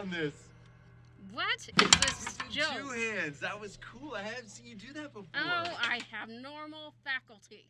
on this. What is this was two hands. That was cool. I haven't seen you do that before. Oh, I have normal faculty.